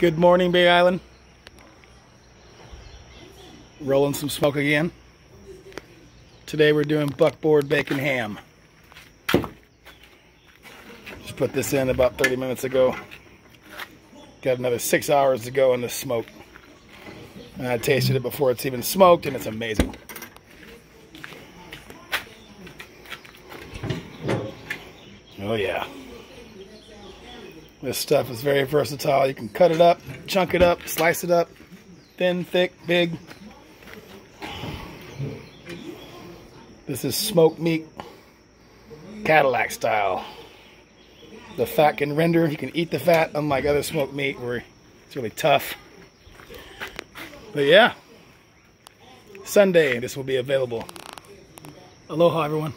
Good morning, Big Island. Rolling some smoke again. Today we're doing buckboard bacon ham. Just put this in about 30 minutes ago. Got another six hours to go in the smoke. And I tasted it before it's even smoked and it's amazing. Oh yeah. This stuff is very versatile. You can cut it up, chunk it up, slice it up, thin, thick, big. This is smoked meat, Cadillac style. The fat can render, you can eat the fat, unlike other smoked meat where it's really tough. But yeah, Sunday this will be available. Aloha everyone.